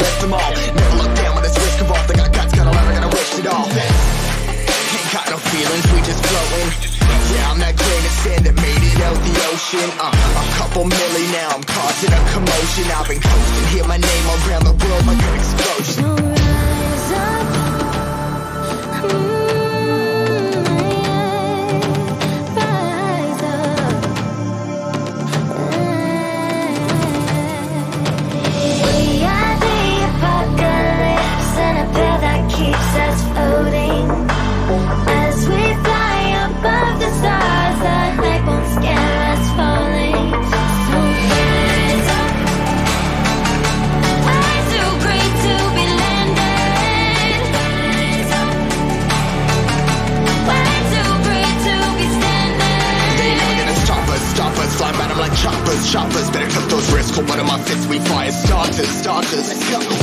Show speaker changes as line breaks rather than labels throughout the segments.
Lift them all. Never look down when there's risk involved. I got guts, got a lot, I gotta risk it all. Ain't got no feelings, we just floating. Yeah, I'm that grain of sand that made it out the ocean. Uh, a couple milli now, I'm causing a commotion. I've been coasting, hear my name choppers. Better cut those risks. Hold one of my fists, we fire starters, starters.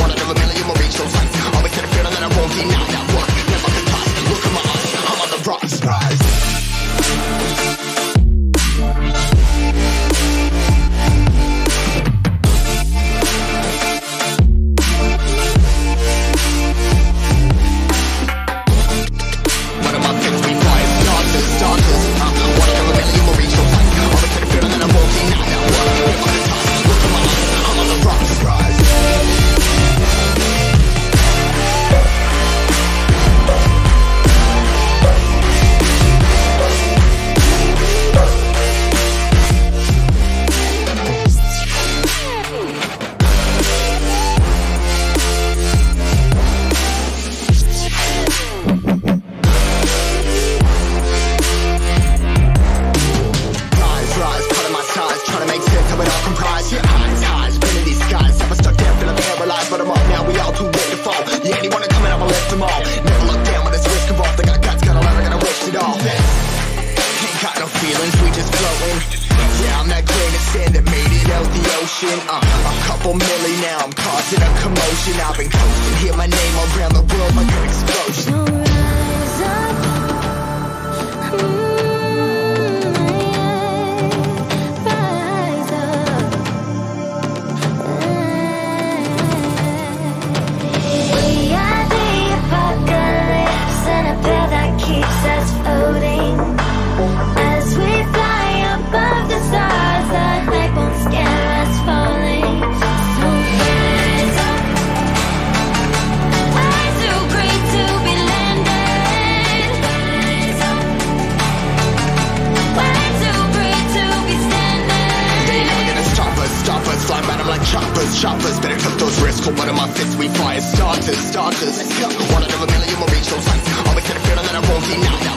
One out of a million will reach those heights. Always had a feeling that I won't deny that work. Never can pass. Look at my eyes, I'm on the rise, a couple milli now, I'm causing a commotion. I've been coasting, hear my name around the world like an explosion. Choppers. Better cut those risks. Hold one of my fists, we fire starters, starters. One out of a million will reach those heights. Always had a feeling that I won't deny that